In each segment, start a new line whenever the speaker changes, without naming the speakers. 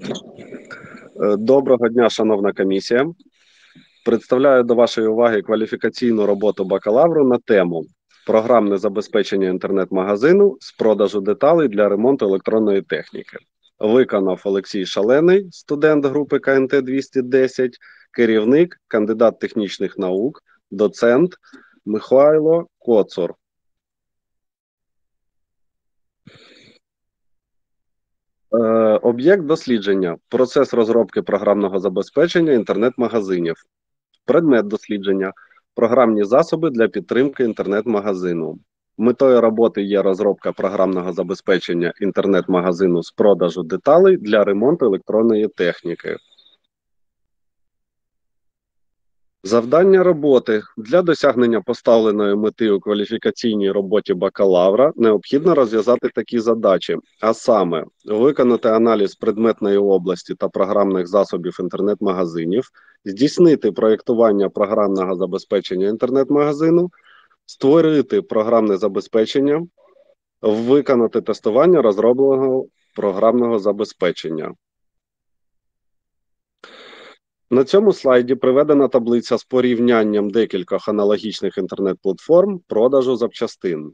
Е, доброго дня, шановна комісія. Представляю до вашої уваги кваліфікаційну роботу бакалавру на тему програмне забезпечення інтернет-магазину з продажу деталей для ремонту електронної техніки. Виконав Олексій Шалений, студент групи КНТ 210, керівник, кандидат технічних наук, доцент Михайло Коцур. Е, об'єкт дослідження, процес розробки програмного забезпечення інтернет-магазинів, предмет дослідження, програмні засоби для підтримки інтернет-магазину. Метою роботи є розробка програмного забезпечення інтернет-магазину з продажу деталей для ремонту електронної техніки. Завдання роботи для досягнення поставленої мети у кваліфікаційній роботі бакалавра необхідно розв'язати такі задачі, а саме виконати аналіз предметної області та програмних засобів інтернет-магазинів, здійснити проєктування програмного забезпечення інтернет-магазину, створити програмне забезпечення, виконати тестування розробленого програмного забезпечення. На цьому слайді приведена таблиця з порівнянням декількох аналогічних інтернет-платформ продажу запчастин.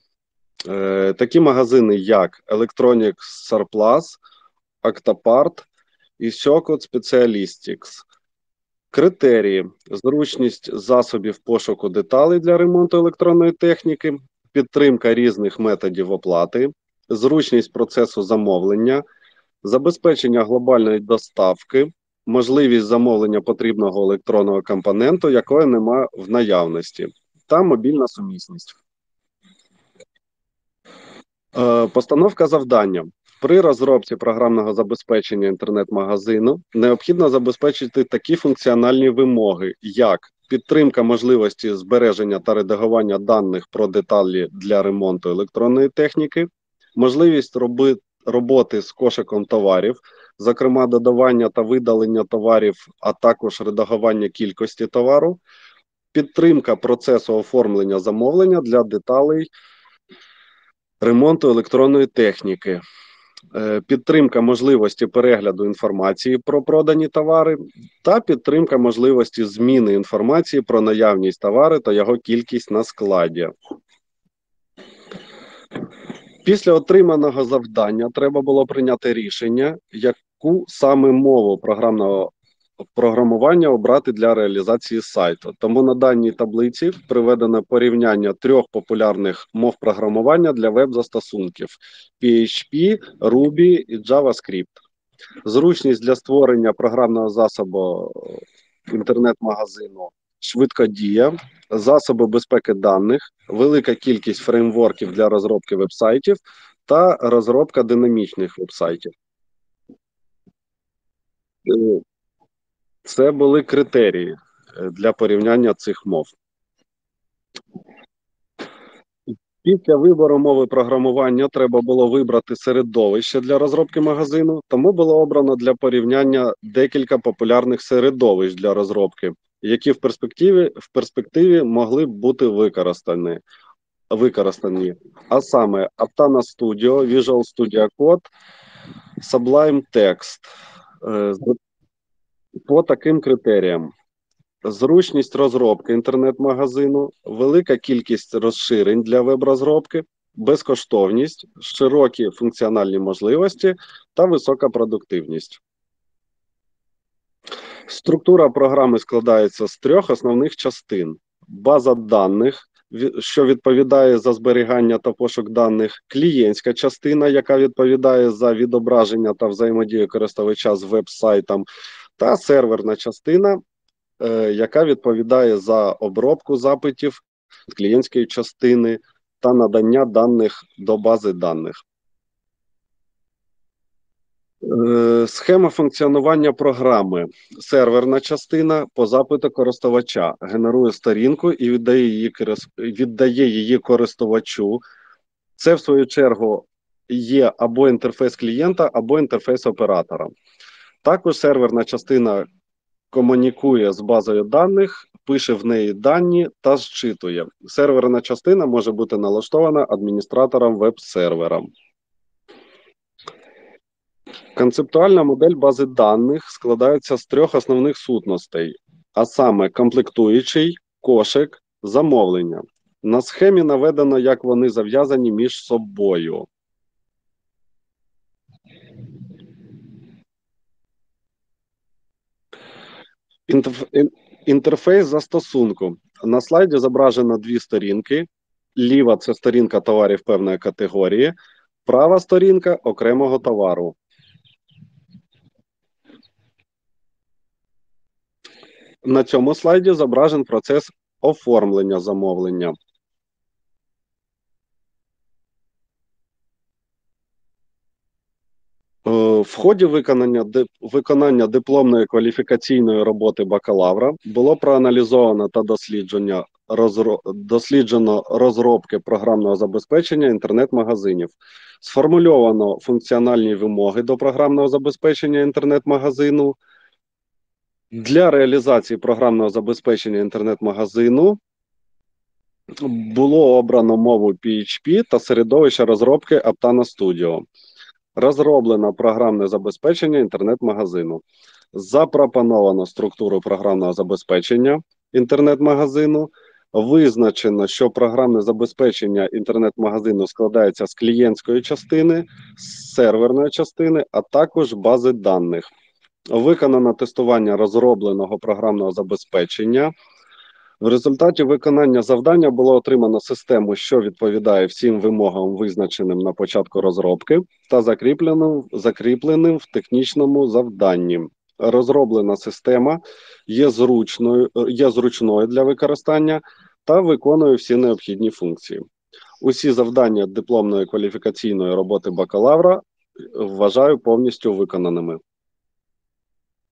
Е, Такі магазини, як Electronics Surplus, Octapart і Shocod Specialistics. Критерії: зручність засобів пошуку деталей для ремонту електронної техніки, підтримка різних методів оплати, зручність процесу замовлення, забезпечення глобальної доставки можливість замовлення потрібного електронного компоненту, якої немає в наявності, та мобільна сумісність. Е, постановка завдання. При розробці програмного забезпечення інтернет-магазину необхідно забезпечити такі функціональні вимоги, як підтримка можливості збереження та редагування даних про деталі для ремонту електронної техніки, можливість роби, роботи з кошиком товарів, зокрема додавання та видалення товарів, а також редагування кількості товару, підтримка процесу оформлення замовлення для деталей ремонту електронної техніки. Е, підтримка можливості перегляду інформації про продані товари та підтримка можливості зміни інформації про наявність товару та його кількість на складі. Після отриманого завдання треба було прийняти рішення, яку саме мову програмного програмування обрати для реалізації сайту. Тому на даній таблиці приведено порівняння трьох популярних мов програмування для веб-застосунків: PHP, Ruby і JavaScript. Зручність для створення програмного засобу інтернет-магазину швидкодія, засоби безпеки даних, велика кількість фреймворків для розробки вебсайтів та розробка динамічних вебсайтів. Е, це були критерії е, для порівняння цих мов. Після вибору мови програмування треба було вибрати середовище для розробки магазину, тому було обрано для порівняння декілька популярних середовищ для розробки які в перспективі в перспективі могли б бути використані. використані. А саме Aptana Studio, Visual Studio Code, Sublime Text. Е, по таким критеріям: зручність розробки інтернет-магазину, велика кількість розширень для веб-розробки, безкоштовність, широкі функціональні можливості та висока продуктивність. Структура програми складається з трьох основних частин: база даних, що відповідає за зберігання та пошук даних, клієнтська частина, яка відповідає за відображення та взаємодію користувача з веб-сайтом, та серверна частина, е, яка відповідає за обробку запитів клієнтської частини та надання даних до бази даних. Е, схема функціонування програми. Серверна частина по запиту користувача генерує сторінку і віддає її віддає її користувачу. Це, в свою чергу, є або інтерфейс клієнта, або інтерфейс оператора. Також серверна частина комунікує з базою даних, пише в неї дані та зчитує. Серверна частина може бути налаштована адміністратором веб-сервера. Концептуальна модель бази даних складається з трьох основних сутностей, а саме комплектуючий, кошик, замовлення. На схемі наведено, як вони зав'язані між собою. Інтерф- Інтерфейс застосунку. На слайді зображено дві сторінки. Ліва це сторінка товарів певної категорії, права сторінка окремого товару. На цьому слайді зображен процес оформлення замовлення. Е, В ході виконання, виконання дипломної кваліфікаційної роботи бакалавра було проаналізовано та дослідження розро, досліджено розробки програмного забезпечення інтернет-магазинів. Сформульовано функціональні вимоги до програмного забезпечення інтернет-магазину. Для реалізації програмного забезпечення інтернет-магазину було обрано мову PHP та середовище розробки Aptana Studio. Розроблено програмне забезпечення інтернет-магазину. Запропоновано структуру програмного забезпечення інтернет-магазину. Визначено, що програмне забезпечення інтернет-магазину складається з клієнтської частини, з серверної частини, а також бази даних. Виконано тестування розробленого програмного забезпечення. В результаті виконання завдання було отримано систему, що відповідає всім вимогам, визначеним на початку розробки, та закріпленим, закріпленим в технічному завданні. Розроблена система є зручною, є зручною для використання та виконує всі необхідні функції. Усі завдання дипломної кваліфікаційної роботи бакалавра вважаю повністю виконаними.